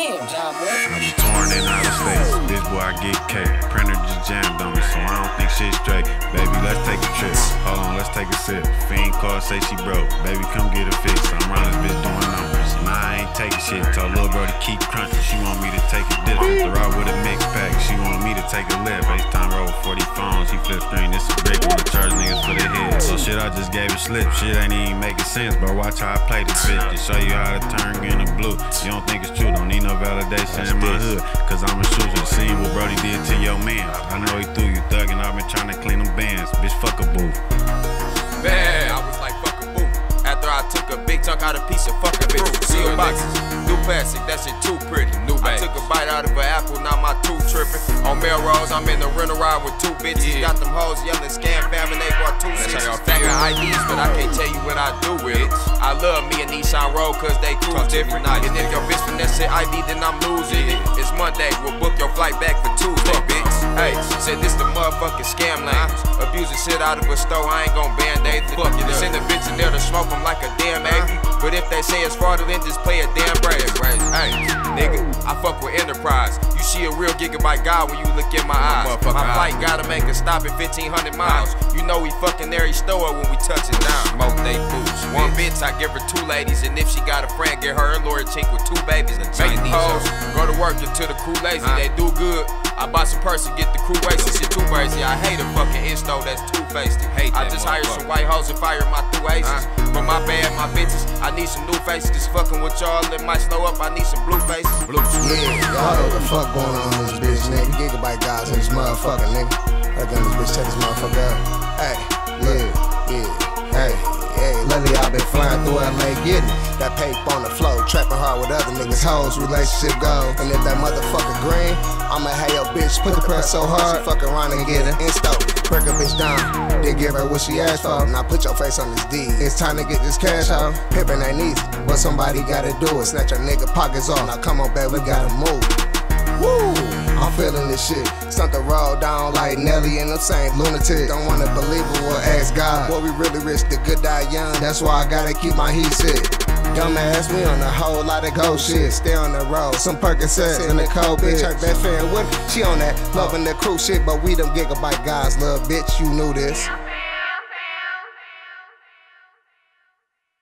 Damn, boy. I was torn in out of states. This boy, I get cake. Printer just jammed on me, so I don't think shit straight. Baby, let's take a trip. Hold on, let's take a sip. Fiend call, say she broke. Baby, come get a fix. I'm around this bitch doing numbers. Nah, I ain't taking shit. Told little bro to keep crunching. She want me to take a dip. Hit the route with a mix pack. She want me to take a lift. FaceTime roll 40 I just gave a slip. Shit ain't even making sense, bro. Watch how I play this bitch. To show you how to turn green to blue. You don't think it's true. Don't need no validation in my hood. Cause I'm a shooter. Seen what Brody did to your man. I know he threw you thuggin'. I've been trying to clean them bands. Bitch, fuck a booth. Man, I was like, fuck a boo. After I took a big chunk out of piece of fucking bitch. Seal boxes, new plastic, that shit too pretty. New I took a bite out of an apple, now my tooth tripping. On Melrose, I'm in the rental ride with two bitches. Got them hoes yelling scam fam and they bought two sixes. Stack of IDs, but I can't tell you what I do with it. I love me and Nissan Road cause they cruise different. And if your bitch finesse it ID, then I'm losing it. It's Monday, we'll book your flight back for Tuesday, bitch. Hey, said this the motherfucking scam language. Abusing shit out of a store, I ain't gon' band-aid it. Fuck it. Send a bitch in there to smoke them like a damn egg. But if they say it's fraudulent, just play a damn brave. Hey, nigga, fuck A real gigabyte guy when you look in my eyes. My flight gotta make a stop at 1500 miles. You know we fucking every store when we touch it down. Smoke they boots. One bitch, I give her two ladies. And if she got a friend, get her a lawyer chink with two babies. And Make hoes, go to work until the crew lazy. They do good. I bought some purse and get the crew racing. Shit too crazy. I hate a fucking insto that's two faced. Hate I just hired some white hoes and fired my two aces. But my bad, my bitches. I need some new faces. Just fucking with y'all. It might slow up. I need some blue faces. Blue. Yeah, y'all know what the fuck going on in this bitch, nigga. Gigabyte guys in this motherfucker, nigga. I gun this bitch, check this motherfucker out. Hey, yeah, yeah, hey. Lately I've been flying through LA getting. That paper on the floor, trapping hard with other niggas, hoes, relationship goals. And if that motherfucker green, I'ma have your bitch put the press so hard, fuck around and get it. Insto, break a bitch down, then give her what she asked for. Now put your face on this D. It's time to get this cash out. Pippin' ain't easy, but somebody gotta do it. Snatch a nigga pockets off. Now come on, babe, we gotta move. Shit. Something roll down like Nelly and them St. Lunatic. Don't wanna believe it, well, ask God. What we really rich, the good die young. That's why I gotta keep my heat set. Dumbass, we on a whole lot of go shit. Stay on the road, some Percocets in the cold bitch. Her best friend with me, she on that loving the crew shit, but we them gigabyte guys, love bitch. You knew this.